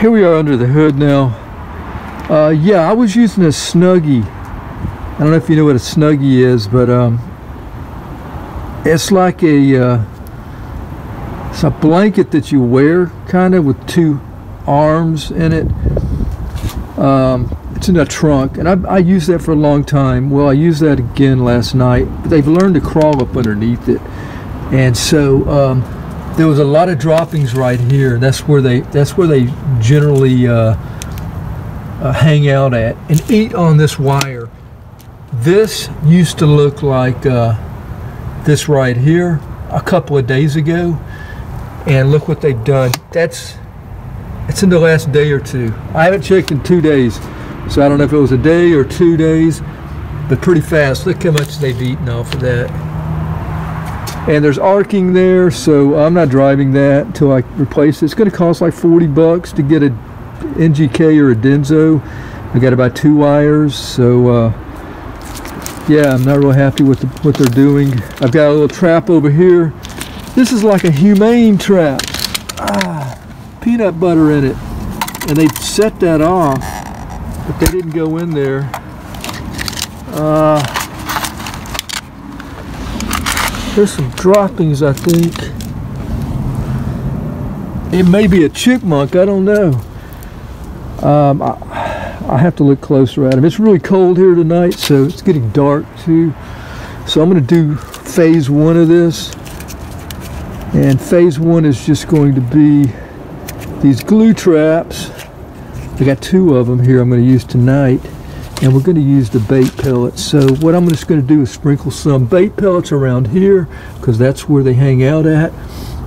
here we are under the hood now. Uh, yeah, I was using a Snuggie. I don't know if you know what a Snuggie is, but um, it's like a uh, it's a blanket that you wear, kind of with two arms in it. Um, it's in a trunk, and I, I used that for a long time. Well, I used that again last night, but they've learned to crawl up underneath it, and so um, there was a lot of droppings right here. That's where they that's where they generally uh, uh, hang out at and eat on this wire. This used to look like uh, this right here a couple of days ago, and look what they've done. That's it's in the last day or two. I haven't checked in two days, so I don't know if it was a day or two days, but pretty fast. Look how much they've eaten off of that and there's arcing there so I'm not driving that until I replace it. It's going to cost like 40 bucks to get a NGK or a Denso. I got about two wires so uh, yeah I'm not real happy with the, what they're doing. I've got a little trap over here. This is like a humane trap. Ah, peanut butter in it. And they set that off but they didn't go in there. Uh, there's some droppings, I think. It may be a chipmunk, I don't know. Um, I, I have to look closer at him. It's really cold here tonight, so it's getting dark too. So I'm going to do phase one of this. And phase one is just going to be these glue traps. I got two of them here I'm going to use tonight and we're going to use the bait pellets. So what I'm just going to do is sprinkle some bait pellets around here because that's where they hang out at.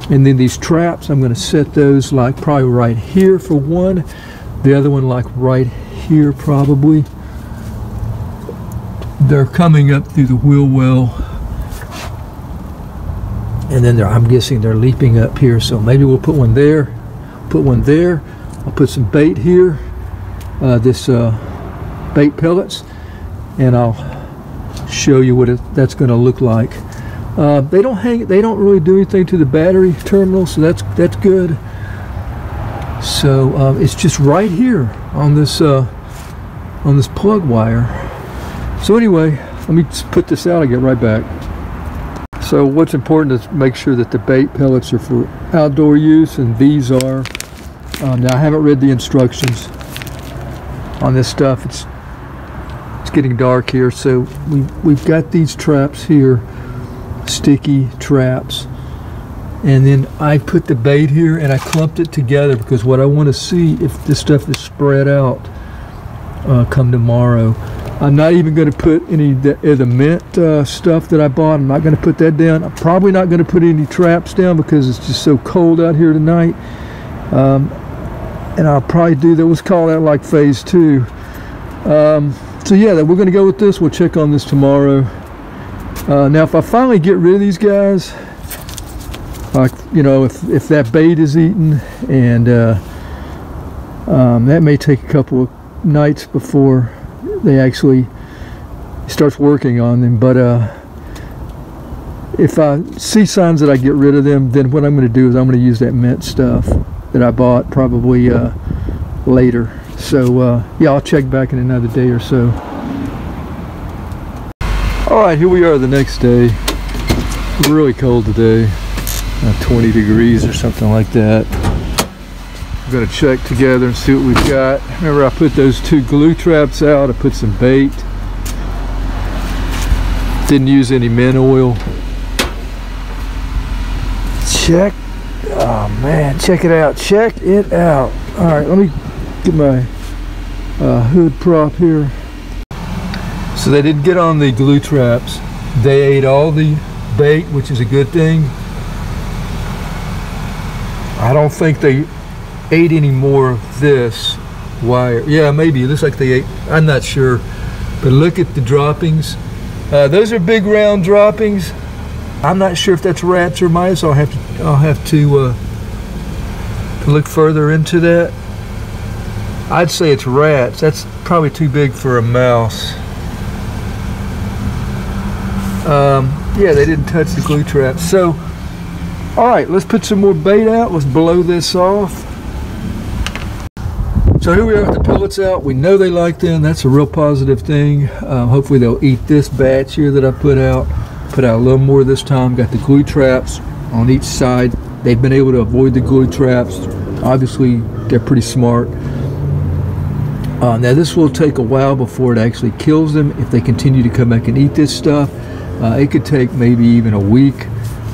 And then these traps, I'm going to set those like probably right here for one. The other one like right here probably. They're coming up through the wheel well. And then I'm guessing they're leaping up here. So maybe we'll put one there, put one there. I'll put some bait here. Uh, this uh, bait pellets and I'll show you what it, that's going to look like. Uh, they don't hang. They don't really do anything to the battery terminal, so that's that's good. So uh, it's just right here on this uh, on this plug wire. So anyway, let me put this out. I get right back. So what's important is make sure that the bait pellets are for outdoor use, and these are. Um, now I haven't read the instructions on this stuff. It's getting dark here so we we've got these traps here sticky traps. And then I put the bait here and I clumped it together because what I want to see if this stuff is spread out uh, come tomorrow. I'm not even going to put any of the, the mint uh, stuff that I bought. I'm not going to put that down. I'm probably not going to put any traps down because it's just so cold out here tonight. Um, and I'll probably do that let's call that like phase two. Um, so yeah, we're going to go with this. We'll check on this tomorrow. Uh, now, if I finally get rid of these guys, like you know, if if that bait is eaten, and uh, um, that may take a couple of nights before they actually starts working on them. But uh, if I see signs that I get rid of them, then what I'm going to do is I'm going to use that mint stuff that I bought probably uh, later. So uh, yeah, I'll check back in another day or so. All right, here we are the next day. Really cold today, uh, 20 degrees or something like that. We're gonna check together and see what we've got. Remember I put those two glue traps out, I put some bait. Didn't use any mint oil. Check, oh man, check it out, check it out. All right, let me get my uh, hood prop here. So they didn't get on the glue traps. They ate all the bait, which is a good thing. I don't think they ate any more of this wire. Yeah, maybe. It looks like they ate. I'm not sure. But look at the droppings. Uh, those are big round droppings. I'm not sure if that's rats or mice. I'll have to. I'll have to, uh, to look further into that. I'd say it's rats. That's probably too big for a mouse. Um, yeah, they didn't touch the glue trap. So, all right, let's put some more bait out. Let's blow this off. So here we are with the pellets out. We know they like them. That's a real positive thing. Um, hopefully they'll eat this batch here that I put out. Put out a little more this time. Got the glue traps on each side. They've been able to avoid the glue traps. Obviously, they're pretty smart. Uh, now this will take a while before it actually kills them if they continue to come back and eat this stuff. Uh, it could take maybe even a week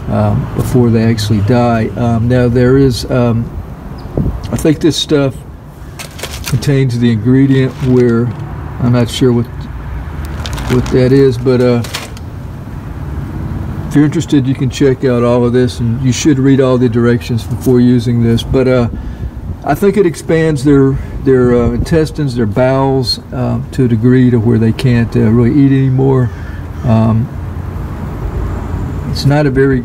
um, before they actually die. Um, now there is, um, I think this stuff contains the ingredient where I'm not sure what what that is, but uh, if you're interested, you can check out all of this, and you should read all the directions before using this. But uh, I think it expands their their uh, intestines, their bowels, uh, to a degree to where they can't uh, really eat anymore. Um, it's not a very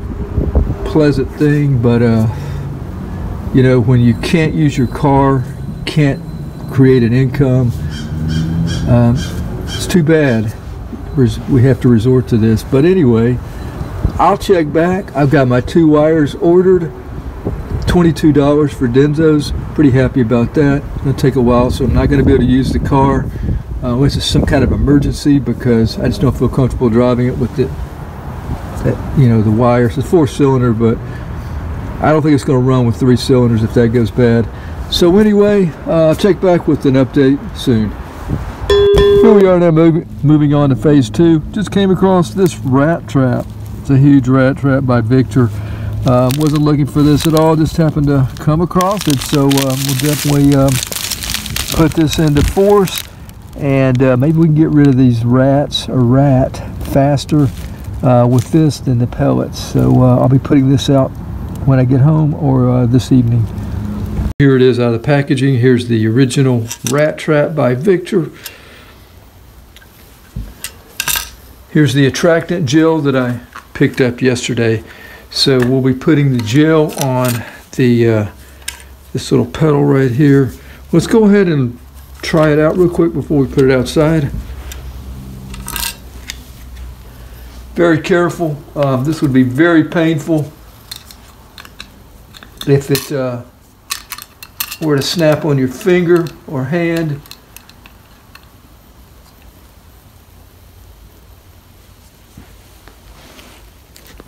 pleasant thing, but uh, you know when you can't use your car, can't create an income, um, it's too bad. We have to resort to this. But anyway. I'll check back. I've got my two wires ordered. $22 for Denso's. Pretty happy about that. It's going to take a while, so I'm not going to be able to use the car uh, unless it's some kind of emergency because I just don't feel comfortable driving it with the, you know, the wires. It's a four cylinder, but I don't think it's going to run with three cylinders if that goes bad. So anyway, uh, I'll check back with an update soon. Here we are now moving, moving on to phase two. Just came across this rat trap. It's a huge rat trap by Victor. Um, wasn't looking for this at all, just happened to come across it. So um, we'll definitely um, put this into force and uh, maybe we can get rid of these rats or rat faster uh, with this than the pellets. So uh, I'll be putting this out when I get home or uh, this evening. Here it is out of the packaging. Here's the original rat trap by Victor. Here's the attractant gel that I picked up yesterday. So we'll be putting the gel on the uh, this little pedal right here. Let's go ahead and try it out real quick before we put it outside. Very careful. Um, this would be very painful if it uh, were to snap on your finger or hand.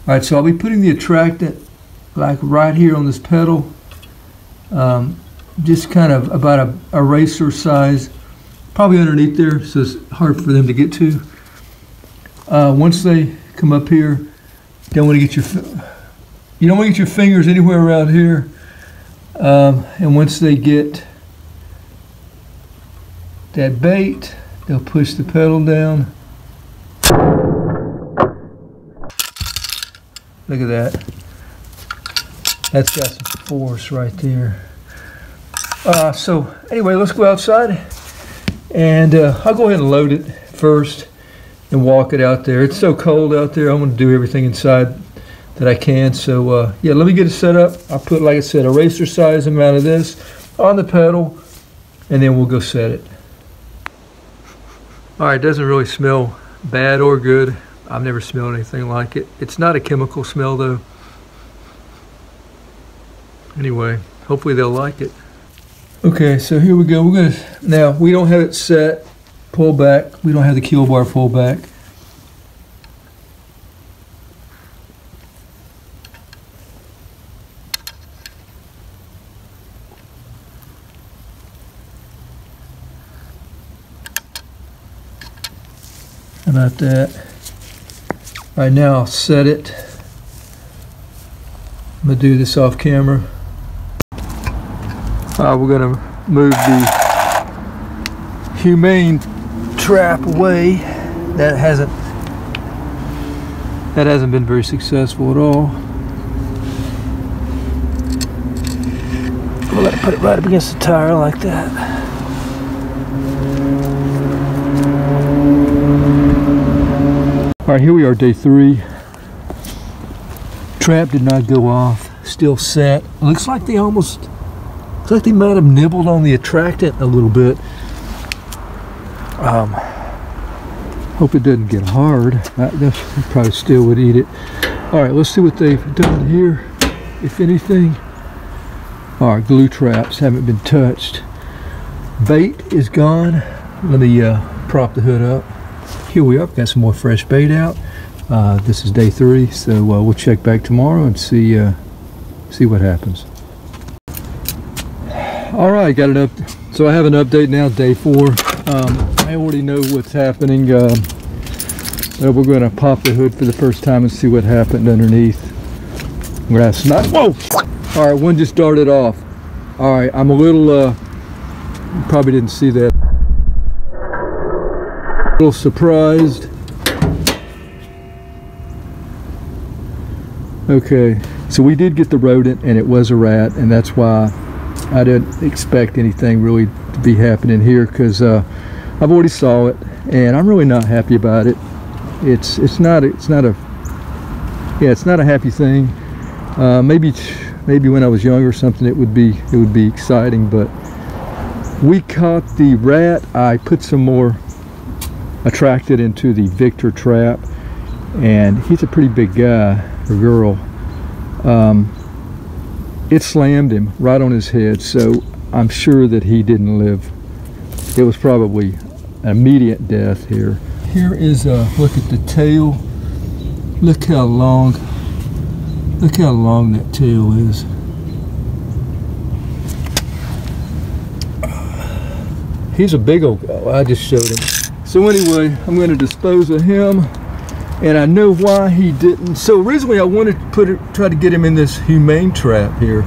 All right, so I'll be putting the attractant like right here on this pedal, um, just kind of about a, racer size, probably underneath there, so it's hard for them to get to. Uh, once they come up here, don't want to get your you don't want to get your fingers anywhere around here. Um, and once they get that bait, they'll push the pedal down. Look at that. That's got some force right there. Uh, so anyway, let's go outside and uh, I'll go ahead and load it first and walk it out there. It's so cold out there. I'm going to do everything inside that I can. So uh, yeah, let me get it set up. I'll put, like I said, a racer size amount of this on the pedal and then we'll go set it. All right, it doesn't really smell bad or good. I've never smelled anything like it. It's not a chemical smell though. Anyway, hopefully they'll like it. Okay, so here we go. We're gonna now we don't have it set, pull back. We don't have the kill bar pull back. about that. Right now set it. I'm going to do this off camera. Uh, we're going to move the humane trap away. That hasn't that hasn't been very successful at all. Let it put it right up against the tire like that. All right, here we are, day three. Trap did not go off, still set. Looks like they almost, looks like they might have nibbled on the attractant a little bit. Um, hope it doesn't get hard. I, probably still would eat it. All right, let's see what they've done here, if anything. All right, glue traps haven't been touched. bait is gone. Let me uh, prop the hood up. Here we are, got some more fresh bait out. Uh, this is day three, so uh, we'll check back tomorrow and see uh, see what happens. All right, got it up. So I have an update now, day four. Um, I already know what's happening. Um, we're going to pop the hood for the first time and see what happened underneath. We're gonna. Whoa! All right, one just started off. All right, I'm a little. Uh, probably didn't see that. A little surprised. Okay, so we did get the rodent and it was a rat and that's why I didn't expect anything really to be happening here because uh, I've already saw it and I'm really not happy about it. It's it's not it's not a yeah it's not a happy thing. Uh, maybe maybe when I was younger or something it would be it would be exciting but we caught the rat. I put some more attractant into the Victor trap and he's a pretty big guy or girl, um, it slammed him right on his head. So I'm sure that he didn't live. It was probably immediate death here. Here is a look at the tail. Look how long, look how long that tail is. He's a big old guy. I just showed him. So anyway, I'm going to dispose of him and I know why he didn't. So originally I wanted to put it, try to get him in this humane trap here,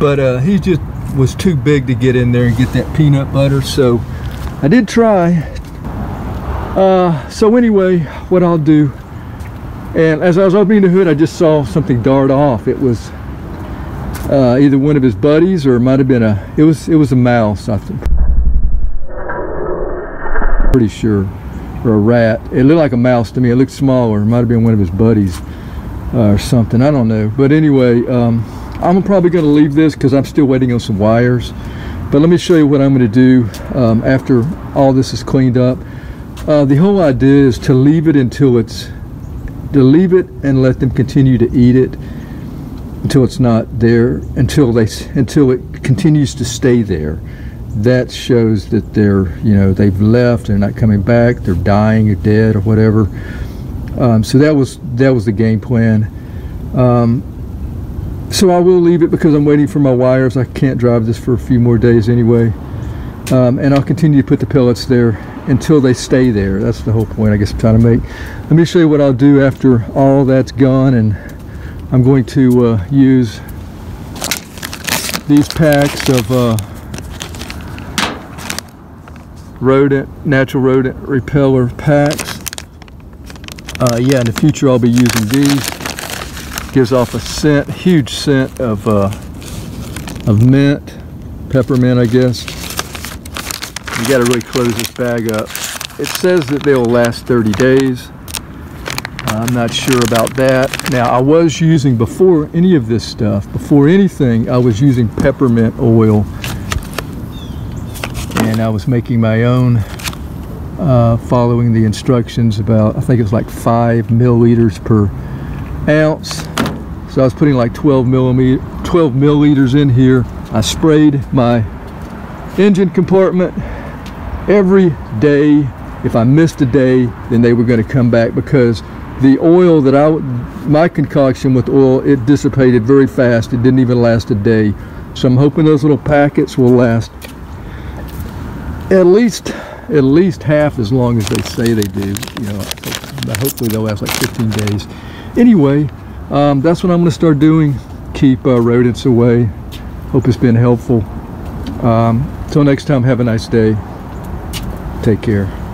but uh, he just was too big to get in there and get that peanut butter. So I did try. Uh, so anyway, what I'll do, and as I was opening the hood, I just saw something dart off. It was uh, either one of his buddies or it might have been a, it was, it was a mouse, I think. Pretty sure or a rat. It looked like a mouse to me. It looked smaller. It might have been one of his buddies uh, or something. I don't know. But anyway, um, I'm probably going to leave this because I'm still waiting on some wires. But let me show you what I'm going to do um, after all this is cleaned up. Uh, the whole idea is to leave it until it's, to leave it and let them continue to eat it until it's not there, until they, until it continues to stay there that shows that they're you know they've left they're not coming back they're dying or dead or whatever. Um, so that was that was the game plan. Um, so I will leave it because I'm waiting for my wires. I can't drive this for a few more days anyway. Um, and I'll continue to put the pellets there until they stay there. That's the whole point I guess I'm trying to make. Let me show you what I'll do after all that's gone and I'm going to uh, use these packs of uh, rodent, natural rodent repeller packs. Uh, yeah, in the future I'll be using these. Gives off a scent, huge scent of uh, of mint, peppermint, I guess. You got to really close this bag up. It says that they'll last 30 days. I'm not sure about that. Now, I was using, before any of this stuff, before anything, I was using peppermint oil and I was making my own uh, following the instructions about I think it was like five milliliters per ounce. So I was putting like 12 millimeter 12 milliliters in here. I sprayed my engine compartment every day. If I missed a day then they were going to come back because the oil that I my concoction with oil it dissipated very fast. It didn't even last a day. So I'm hoping those little packets will last at least at least half as long as they say they do. You know, hopefully they'll last like 15 days. Anyway, um, that's what I'm going to start doing. Keep uh, rodents away. Hope it's been helpful. Um, until next time, have a nice day. Take care.